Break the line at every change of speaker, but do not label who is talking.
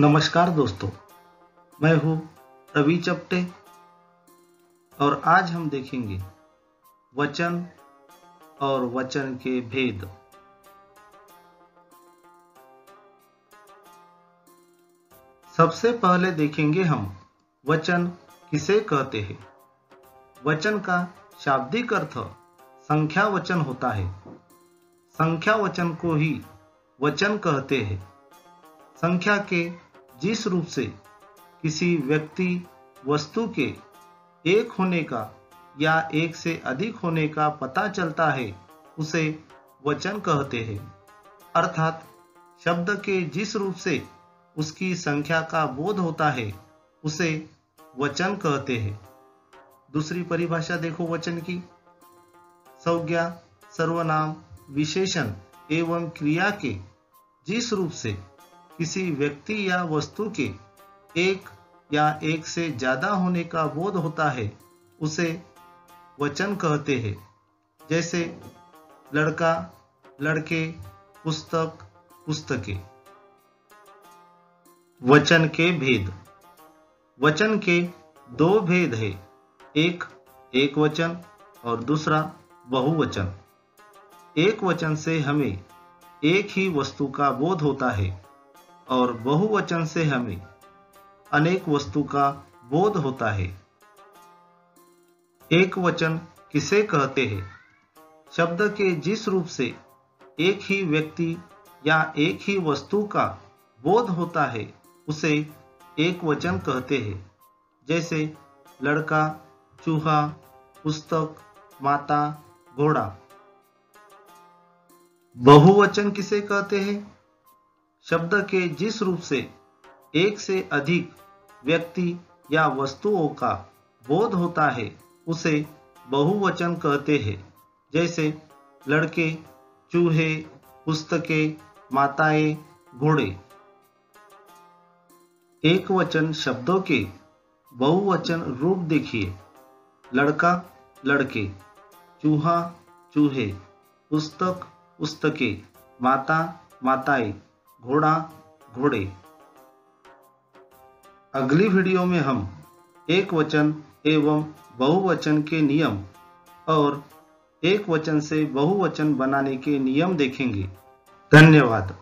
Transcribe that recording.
नमस्कार दोस्तों, मैं हूँ रवि चपटे और आज हम देखेंगे वचन और वचन के भेद। सबसे पहले देखेंगे हम वचन किसे कहते हैं। वचन का शाब्दिक अर्थ संख्या वचन होता है। संख्या वचन को ही वचन कहते हैं। संख्या के जिस रूप से किसी व्यक्ति वस्तु के एक होने का या एक से अधिक होने का पता चलता है, उसे वचन कहते हैं। अर्थात, शब्द के जिस रूप से उसकी संख्या का बोध होता है, उसे वचन कहते हैं। दूसरी परिभाषा देखो वचन की। संज्ञा, सर्वनाम, विशेषण एवं क्रिया के जिस रूप से किसी व्यक्ति या वस्तु के एक या एक से ज़्यादा होने का बोध होता है, उसे वचन कहते हैं। जैसे लड़का, लड़के, पुस्तक, पुस्तकें। वचन के भेद। वचन के दो भेद है। एक एक वचन और दूसरा बहुवचन। एक वचन से हमें एक ही वस्तु का बोध होता है। और बहुवचन से हमें अनेक वस्तु का बोध होता है। एक वचन किसे कहते हैं? शब्द के जिस रूप से एक ही व्यक्ति या एक ही वस्तु का बोध होता है, उसे एक वचन कहते हैं। जैसे लड़का, चूहा, पुस्तक, माता, घोड़ा। बहुवचन किसे कहते हैं? शब्द के जिस रूप से एक से अधिक व्यक्ति या वस्तुओं का बोध होता है, उसे बहुवचन कहते हैं। जैसे, लड़के, चूहे, पुस्तकें, माताएँ, घोड़े। एक वचन शब्दों के बहुवचन रूप देखिए। लड़का, लड़के, चूहा, चूहे, पुस्तक, पुस्तकें, माता, माताएँ। घोड़ा, घोड़े। अगली वीडियो में हम एक वचन एवं बहुवचन के नियम और एक वचन से बहुवचन बनाने के नियम देखेंगे। धन्यवाद।